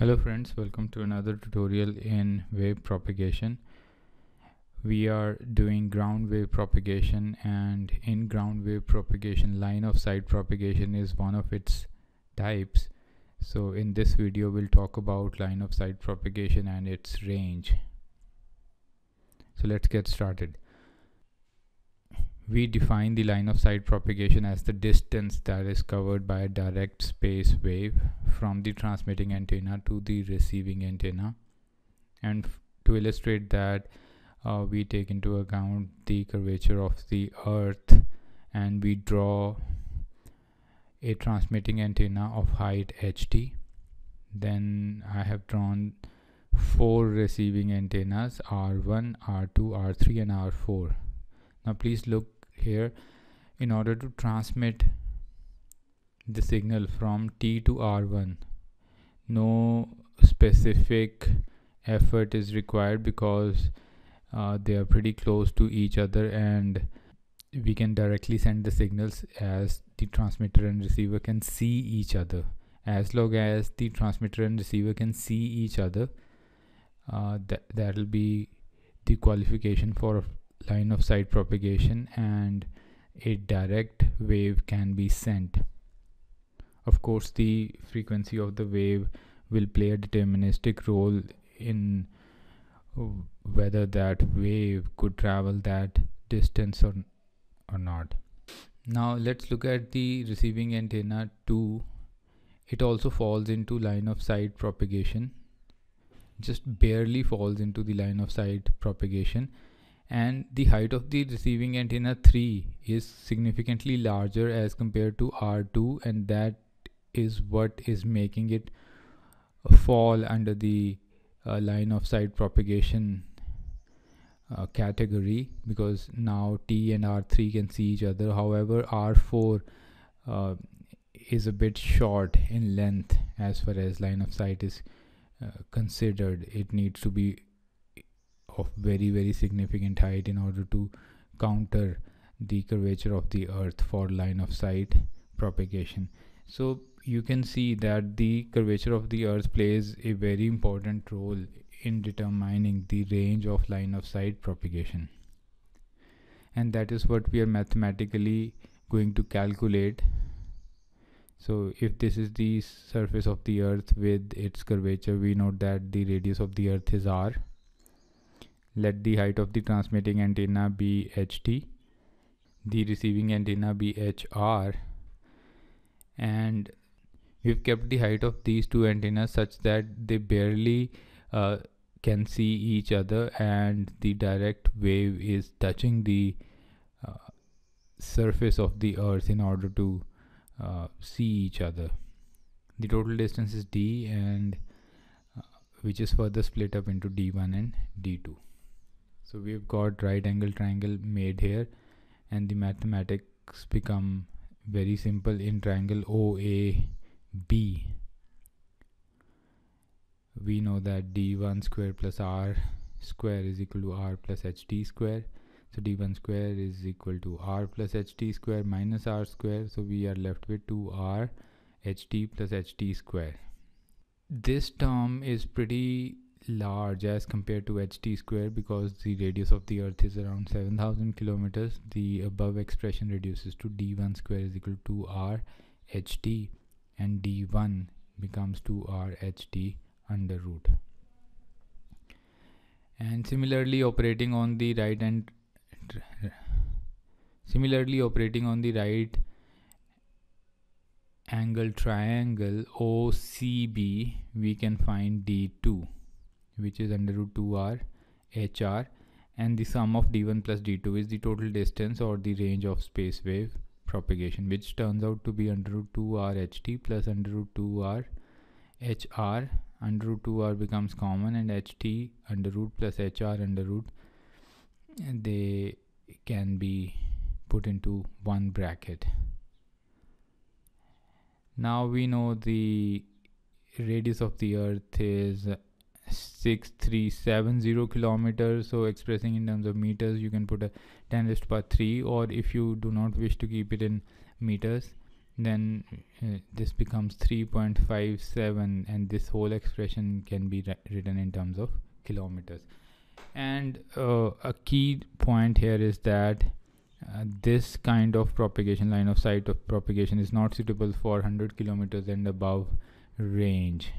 Hello friends, welcome to another tutorial in wave propagation. We are doing ground wave propagation and in ground wave propagation line of sight propagation is one of its types. So in this video we'll talk about line of sight propagation and its range. So let's get started we define the line of sight propagation as the distance that is covered by a direct space wave from the transmitting antenna to the receiving antenna. And to illustrate that uh, we take into account the curvature of the earth and we draw a transmitting antenna of height ht then i have drawn four receiving antennas r1 r2 r3 and r4 now please look here in order to transmit the signal from T to R1 no specific effort is required because uh, they are pretty close to each other and we can directly send the signals as the transmitter and receiver can see each other. As long as the transmitter and receiver can see each other uh, that that will be the qualification for line of sight propagation and a direct wave can be sent. Of course, the frequency of the wave will play a deterministic role in whether that wave could travel that distance or, or not. Now let's look at the receiving antenna 2. It also falls into line of sight propagation. Just barely falls into the line of sight propagation and the height of the receiving antenna 3 is significantly larger as compared to R2 and that is what is making it fall under the uh, line of sight propagation uh, category because now T and R3 can see each other. However R4 uh, is a bit short in length as far as line of sight is uh, considered. It needs to be of very very significant height in order to counter the curvature of the earth for line of sight propagation. So you can see that the curvature of the earth plays a very important role in determining the range of line of sight propagation. And that is what we are mathematically going to calculate. So if this is the surface of the earth with its curvature we know that the radius of the earth is r let the height of the transmitting antenna be ht the receiving antenna be hr and we've kept the height of these two antennas such that they barely uh, can see each other and the direct wave is touching the uh, surface of the earth in order to uh, see each other. The total distance is d and uh, which is further split up into d1 and d2 so we've got right angle triangle made here and the mathematics become very simple in triangle OAB we know that d1 square plus r square is equal to r plus ht square. So d1 square is equal to r plus ht square minus r square. So we are left with 2r ht plus ht square. This term is pretty large as compared to ht square because the radius of the earth is around 7000 kilometers. The above expression reduces to d1 square is equal to r ht and d1 becomes 2r ht under root. And similarly operating on the right and similarly operating on the right angle triangle OCB we can find D2 which is under root 2r hr and the sum of d1 plus d2 is the total distance or the range of space wave propagation which turns out to be under root 2r ht plus under root 2r hr under root 2r becomes common and ht under root plus hr under root they can be put into one bracket. Now we know the radius of the earth is 6370 kilometers. So expressing in terms of meters you can put a 10 raised to power 3 or if you do not wish to keep it in meters then uh, this becomes 3.57 and this whole expression can be written in terms of kilometers. And uh, a key point here is that uh, this kind of propagation line of sight of propagation is not suitable for 100 kilometers and above range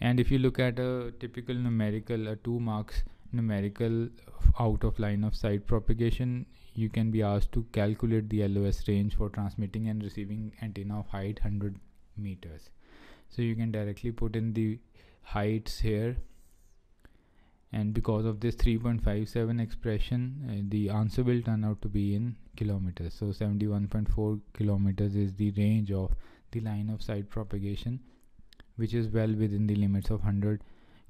and if you look at a typical numerical a 2 marks numerical out of line of sight propagation you can be asked to calculate the LOS range for transmitting and receiving antenna of height 100 meters. So you can directly put in the heights here. And because of this 3.57 expression uh, the answer will turn out to be in kilometers. So 71.4 kilometers is the range of the line of sight propagation which is well within the limits of 100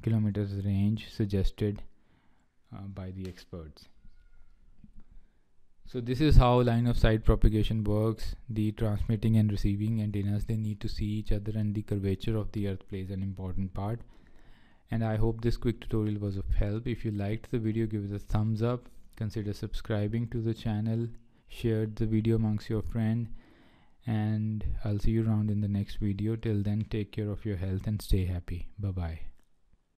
kilometers range suggested uh, by the experts. So this is how line of sight propagation works. The transmitting and receiving antennas they need to see each other and the curvature of the earth plays an important part. And I hope this quick tutorial was of help. If you liked the video give it a thumbs up, consider subscribing to the channel, share the video amongst your friend and I'll see you around in the next video. Till then take care of your health and stay happy. Bye bye.